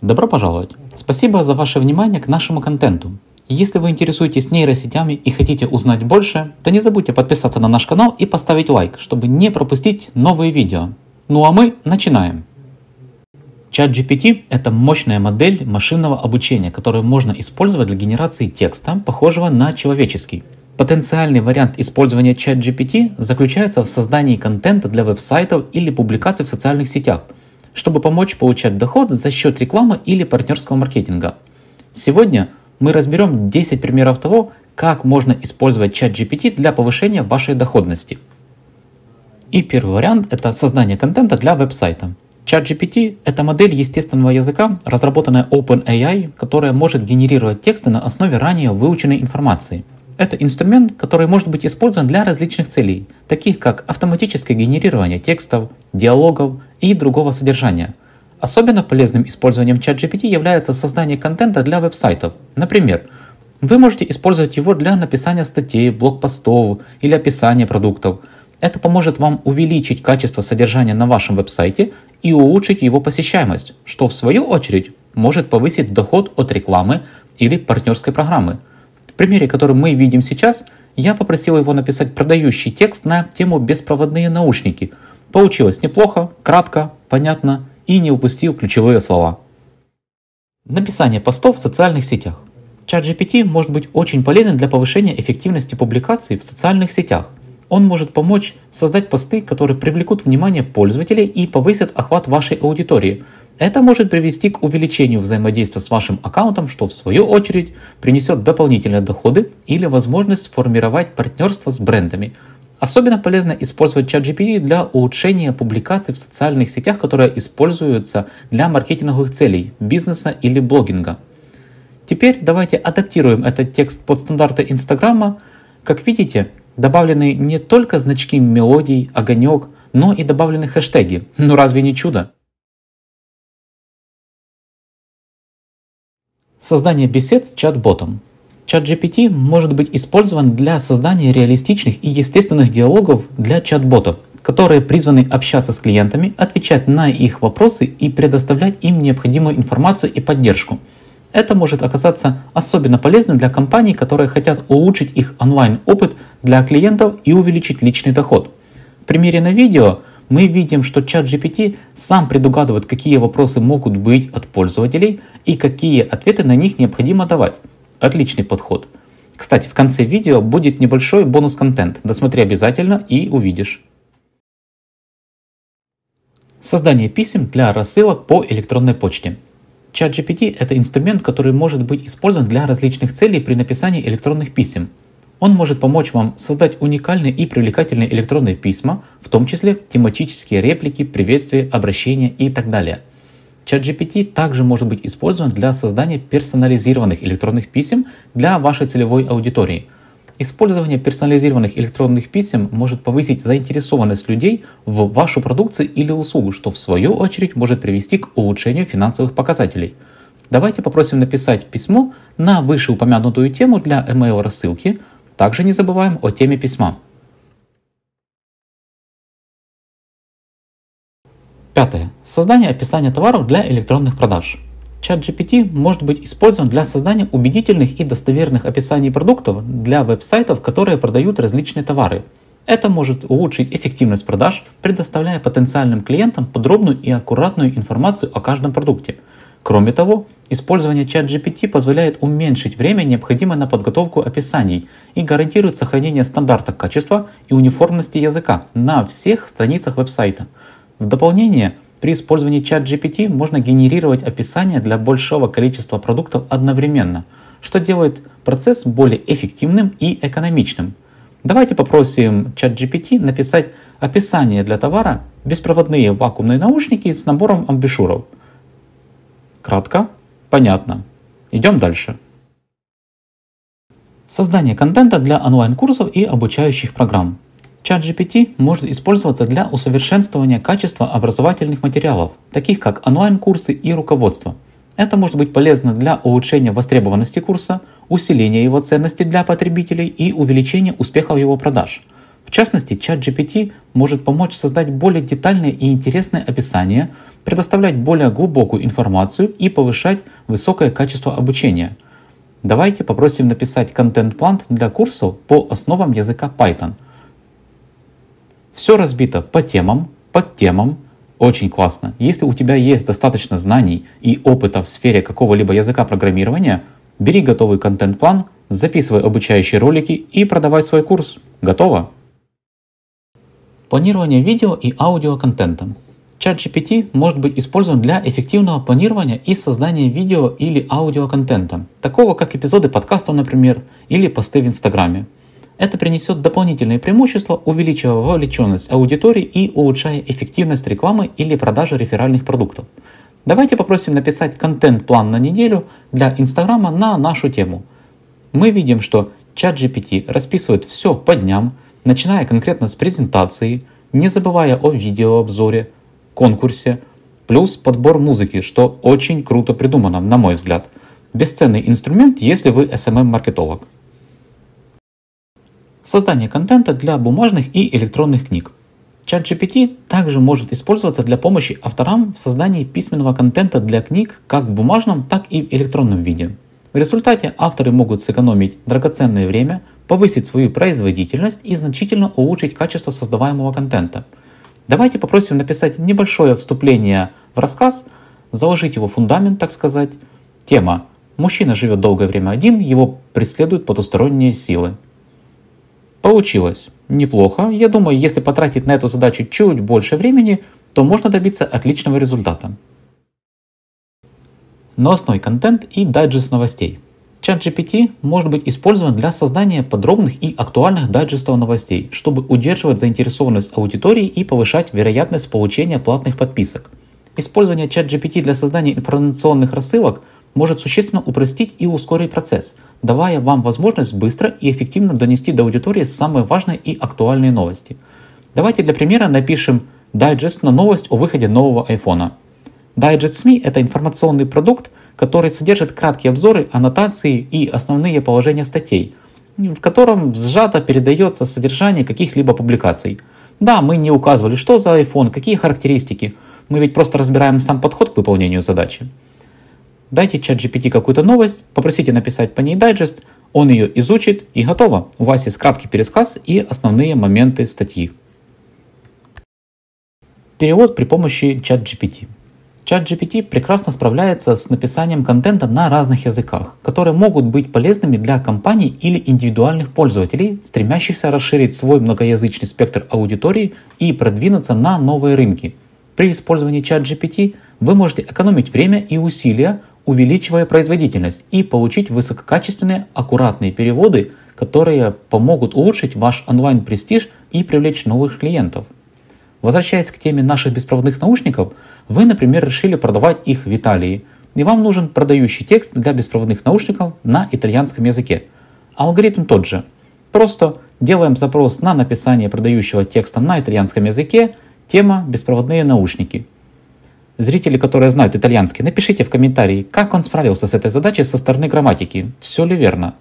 Добро пожаловать! Спасибо за ваше внимание к нашему контенту. Если вы интересуетесь нейросетями и хотите узнать больше, то не забудьте подписаться на наш канал и поставить лайк, чтобы не пропустить новые видео. Ну а мы начинаем! ChatGPT – это мощная модель машинного обучения, которую можно использовать для генерации текста, похожего на человеческий. Потенциальный вариант использования ChatGPT заключается в создании контента для веб-сайтов или публикаций в социальных сетях, чтобы помочь получать доход за счет рекламы или партнерского маркетинга. Сегодня мы разберем 10 примеров того, как можно использовать чат GPT для повышения вашей доходности. И первый вариант – это создание контента для веб-сайта. ChatGPT – это модель естественного языка, разработанная OpenAI, которая может генерировать тексты на основе ранее выученной информации. Это инструмент, который может быть использован для различных целей, таких как автоматическое генерирование текстов, диалогов и другого содержания – Особенно полезным использованием ChatGPT является создание контента для веб-сайтов. Например, вы можете использовать его для написания статей, блокпостов или описания продуктов. Это поможет вам увеличить качество содержания на вашем веб-сайте и улучшить его посещаемость, что в свою очередь может повысить доход от рекламы или партнерской программы. Примере, который мы видим сейчас, я попросил его написать продающий текст на тему «Беспроводные наушники». Получилось неплохо, кратко, понятно и не упустил ключевые слова. Написание постов в социальных сетях. Чат GPT может быть очень полезен для повышения эффективности публикаций в социальных сетях. Он может помочь создать посты, которые привлекут внимание пользователей и повысят охват вашей аудитории. Это может привести к увеличению взаимодействия с вашим аккаунтом, что в свою очередь принесет дополнительные доходы или возможность сформировать партнерство с брендами. Особенно полезно использовать ChatGPT для улучшения публикаций в социальных сетях, которые используются для маркетинговых целей, бизнеса или блогинга. Теперь давайте адаптируем этот текст под стандарты Инстаграма. Как видите, добавлены не только значки мелодий, огонек, но и добавлены хэштеги. Ну разве не чудо? Создание бесед с чат-ботом. ChatGPT может быть использован для создания реалистичных и естественных диалогов для чат-ботов, которые призваны общаться с клиентами, отвечать на их вопросы и предоставлять им необходимую информацию и поддержку. Это может оказаться особенно полезным для компаний, которые хотят улучшить их онлайн-опыт для клиентов и увеличить личный доход. В примере на видео мы видим, что чат GPT сам предугадывает, какие вопросы могут быть от пользователей и какие ответы на них необходимо давать. Отличный подход. Кстати, в конце видео будет небольшой бонус-контент. Досмотри обязательно и увидишь. Создание писем для рассылок по электронной почте. ChatGPT – это инструмент, который может быть использован для различных целей при написании электронных писем. Он может помочь вам создать уникальные и привлекательные электронные письма, в том числе тематические реплики, приветствия, обращения и так далее – ChatGPT также может быть использован для создания персонализированных электронных писем для вашей целевой аудитории. Использование персонализированных электронных писем может повысить заинтересованность людей в вашу продукцию или услугу, что в свою очередь может привести к улучшению финансовых показателей. Давайте попросим написать письмо на вышеупомянутую тему для email рассылки. Также не забываем о теме письма. Пятое. Создание описания товаров для электронных продаж. Чат GPT может быть использован для создания убедительных и достоверных описаний продуктов для веб-сайтов, которые продают различные товары. Это может улучшить эффективность продаж, предоставляя потенциальным клиентам подробную и аккуратную информацию о каждом продукте. Кроме того, использование чат GPT позволяет уменьшить время, необходимое на подготовку описаний, и гарантирует сохранение стандарта качества и униформности языка на всех страницах веб-сайта – в дополнение, при использовании чат GPT можно генерировать описания для большого количества продуктов одновременно, что делает процесс более эффективным и экономичным. Давайте попросим чат GPT написать описание для товара беспроводные вакуумные наушники с набором амбишуров. Кратко, понятно. Идем дальше. Создание контента для онлайн-курсов и обучающих программ. ChatGPT может использоваться для усовершенствования качества образовательных материалов, таких как онлайн-курсы и руководство. Это может быть полезно для улучшения востребованности курса, усиления его ценности для потребителей и увеличения успехов его продаж. В частности, чат GPT может помочь создать более детальное и интересное описание, предоставлять более глубокую информацию и повышать высокое качество обучения. Давайте попросим написать контент-план для курсов по основам языка Python. Все разбито по темам, под темам. Очень классно. Если у тебя есть достаточно знаний и опыта в сфере какого-либо языка программирования, бери готовый контент-план, записывай обучающие ролики и продавай свой курс. Готово! Планирование видео и аудиоконтента. ChatGPT может быть использован для эффективного планирования и создания видео или аудиоконтента, такого как эпизоды подкастов, например, или посты в Инстаграме. Это принесет дополнительные преимущества, увеличивая вовлеченность аудитории и улучшая эффективность рекламы или продажи реферальных продуктов. Давайте попросим написать контент-план на неделю для Инстаграма на нашу тему. Мы видим, что ChatGPT расписывает все по дням, начиная конкретно с презентации, не забывая о видеообзоре, конкурсе, плюс подбор музыки, что очень круто придумано, на мой взгляд. Бесценный инструмент, если вы SMM-маркетолог. Создание контента для бумажных и электронных книг. ChatGPT также может использоваться для помощи авторам в создании письменного контента для книг как в бумажном, так и в электронном виде. В результате авторы могут сэкономить драгоценное время, повысить свою производительность и значительно улучшить качество создаваемого контента. Давайте попросим написать небольшое вступление в рассказ, заложить его фундамент, так сказать. Тема «Мужчина живет долгое время один, его преследуют потусторонние силы». Получилось. Неплохо. Я думаю, если потратить на эту задачу чуть больше времени, то можно добиться отличного результата. Новостной контент и дайджест новостей – ChatGPT может быть использован для создания подробных и актуальных дайджестов новостей, чтобы удерживать заинтересованность аудитории и повышать вероятность получения платных подписок. Использование ChatGPT для создания информационных рассылок может существенно упростить и ускорить процесс, давая вам возможность быстро и эффективно донести до аудитории самые важные и актуальные новости. Давайте для примера напишем дайджест на новость о выходе нового iPhone. Дайджест СМИ – это информационный продукт, который содержит краткие обзоры, аннотации и основные положения статей, в котором сжато передается содержание каких-либо публикаций. Да, мы не указывали, что за iPhone, какие характеристики, мы ведь просто разбираем сам подход к выполнению задачи. Дайте чат GPT какую-то новость, попросите написать по ней дайджест, он ее изучит и готово. У вас есть краткий пересказ и основные моменты статьи. Перевод при помощи чат GPT. ChatGPT прекрасно справляется с написанием контента на разных языках, которые могут быть полезными для компаний или индивидуальных пользователей, стремящихся расширить свой многоязычный спектр аудитории и продвинуться на новые рынки. При использовании ChatGPT вы можете экономить время и усилия, увеличивая производительность и получить высококачественные, аккуратные переводы, которые помогут улучшить ваш онлайн-престиж и привлечь новых клиентов. Возвращаясь к теме наших беспроводных наушников, вы, например, решили продавать их в Италии, и вам нужен продающий текст для беспроводных наушников на итальянском языке. Алгоритм тот же. Просто делаем запрос на написание продающего текста на итальянском языке, тема «Беспроводные наушники». Зрители, которые знают итальянский, напишите в комментарии, как он справился с этой задачей со стороны грамматики. Все ли верно?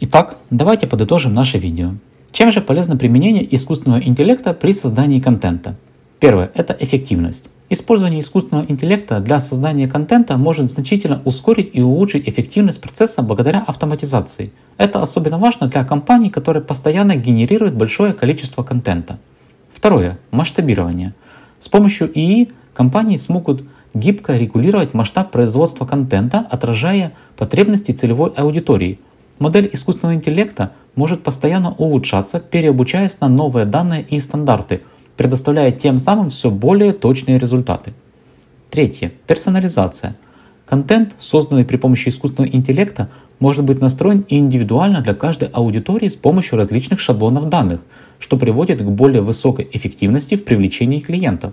Итак, давайте подытожим наше видео. Чем же полезно применение искусственного интеллекта при создании контента? Первое – это эффективность. Использование искусственного интеллекта для создания контента может значительно ускорить и улучшить эффективность процесса благодаря автоматизации. Это особенно важно для компаний, которые постоянно генерируют большое количество контента. Второе – масштабирование. С помощью ИИ компании смогут гибко регулировать масштаб производства контента, отражая потребности целевой аудитории. Модель искусственного интеллекта может постоянно улучшаться, переобучаясь на новые данные и стандарты, предоставляя тем самым все более точные результаты. Третье. Персонализация. Контент, созданный при помощи искусственного интеллекта, может быть настроен индивидуально для каждой аудитории с помощью различных шаблонов данных, что приводит к более высокой эффективности в привлечении клиентов.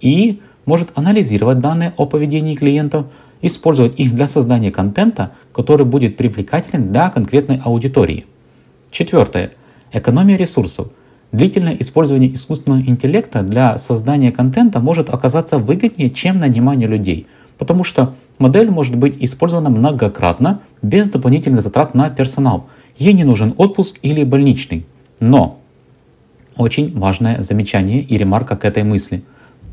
И может анализировать данные о поведении клиентов, использовать их для создания контента, который будет привлекателен для конкретной аудитории. Четвертое. Экономия ресурсов. Длительное использование искусственного интеллекта для создания контента может оказаться выгоднее, чем нанимание людей, потому что модель может быть использована многократно без дополнительных затрат на персонал. Ей не нужен отпуск или больничный. Но очень важное замечание и ремарка к этой мысли.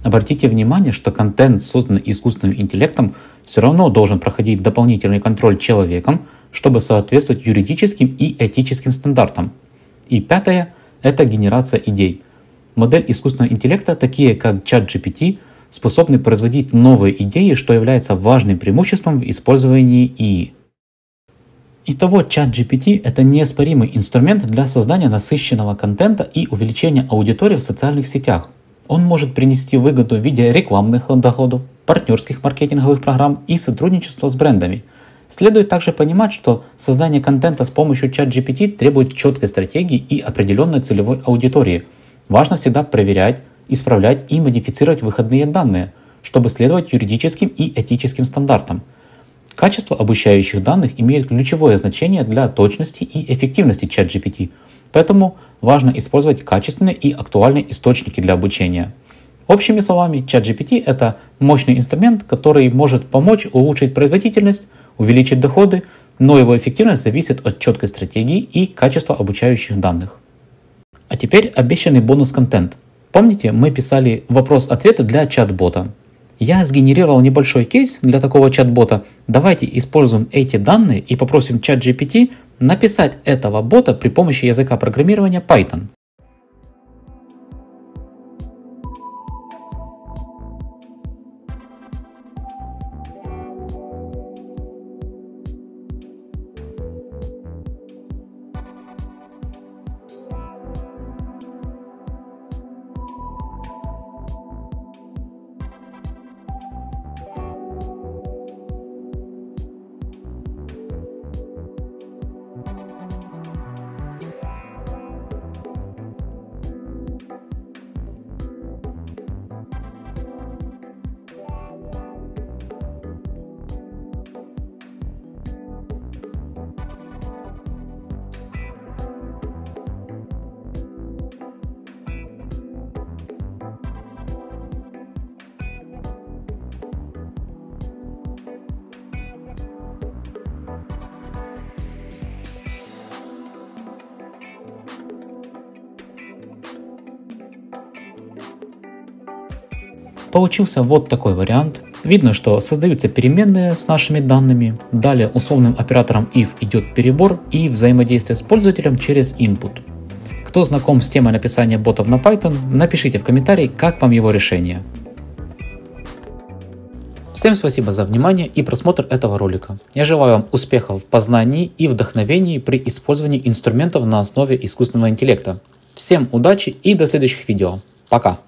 Обратите внимание, что контент, созданный искусственным интеллектом, все равно должен проходить дополнительный контроль человеком, чтобы соответствовать юридическим и этическим стандартам. И пятое – это генерация идей. Модель искусственного интеллекта, такие как ChatGPT, способны производить новые идеи, что является важным преимуществом в использовании ИИ. Итого, ChatGPT – это неоспоримый инструмент для создания насыщенного контента и увеличения аудитории в социальных сетях. Он может принести выгоду в виде рекламных доходов, партнерских маркетинговых программ и сотрудничества с брендами. Следует также понимать, что создание контента с помощью ChatGPT требует четкой стратегии и определенной целевой аудитории. Важно всегда проверять, исправлять и модифицировать выходные данные, чтобы следовать юридическим и этическим стандартам. Качество обучающих данных имеет ключевое значение для точности и эффективности ChatGPT, поэтому важно использовать качественные и актуальные источники для обучения. Общими словами, ChatGPT – это мощный инструмент, который может помочь улучшить производительность, увеличить доходы, но его эффективность зависит от четкой стратегии и качества обучающих данных. А теперь обещанный бонус-контент – Помните, мы писали вопрос-ответы для чат-бота. Я сгенерировал небольшой кейс для такого чат-бота. Давайте используем эти данные и попросим чат GPT написать этого бота при помощи языка программирования Python. Получился вот такой вариант. Видно, что создаются переменные с нашими данными. Далее условным оператором if идет перебор и взаимодействие с пользователем через input. Кто знаком с темой написания ботов на Python, напишите в комментарии, как вам его решение. Всем спасибо за внимание и просмотр этого ролика. Я желаю вам успехов в познании и вдохновении при использовании инструментов на основе искусственного интеллекта. Всем удачи и до следующих видео. Пока!